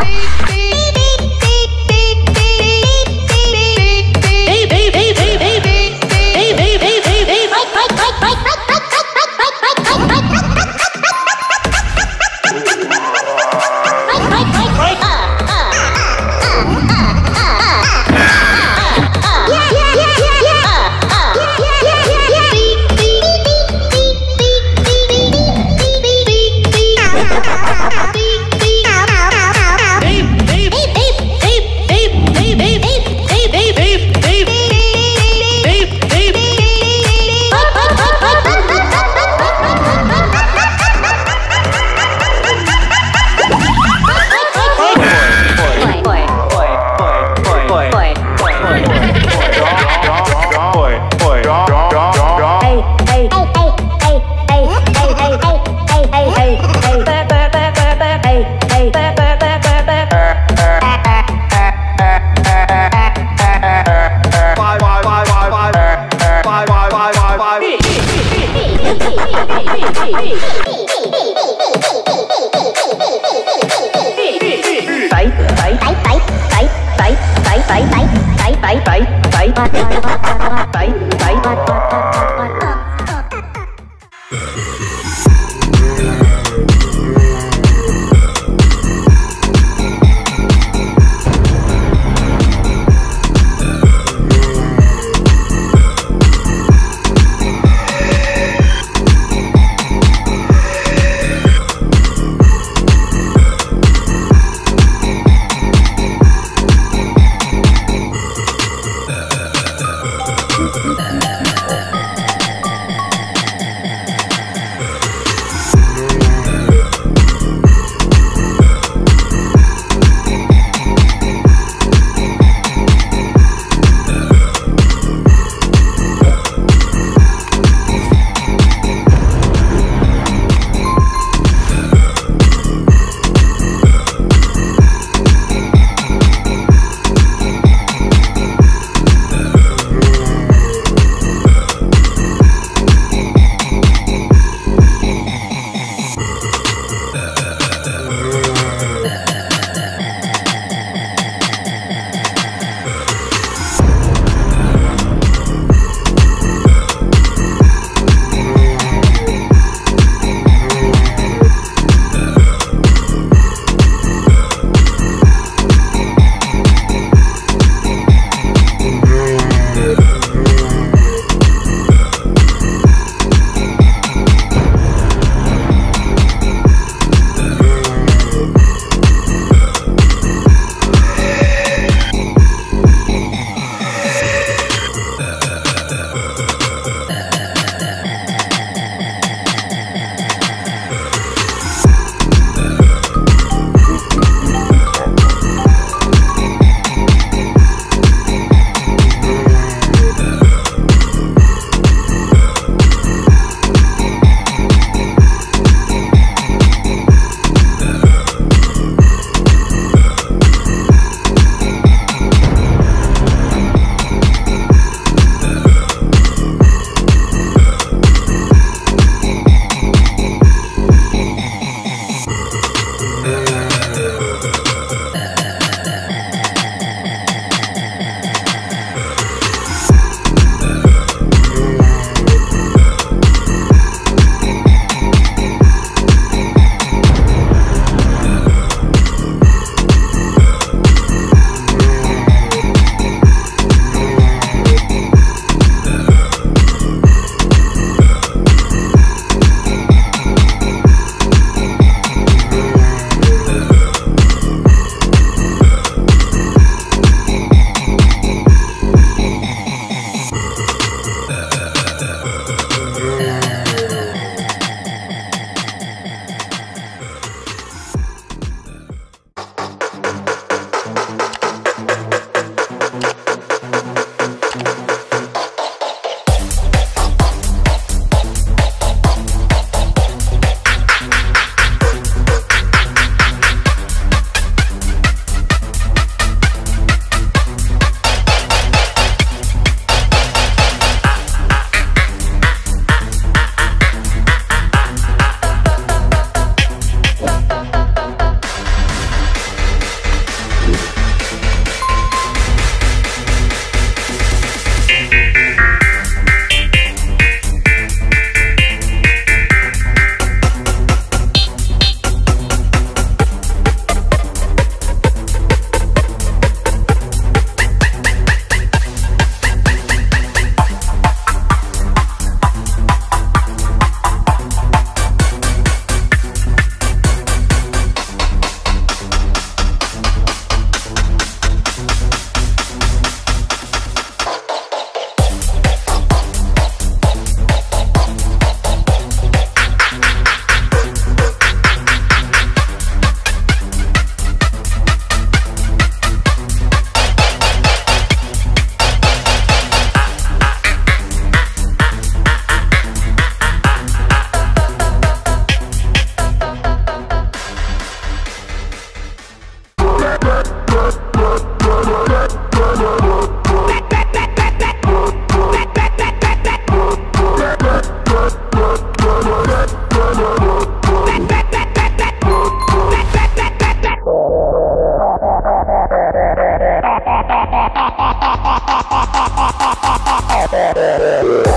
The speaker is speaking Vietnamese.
beep, beep. tay tay tay tay tay Yeah.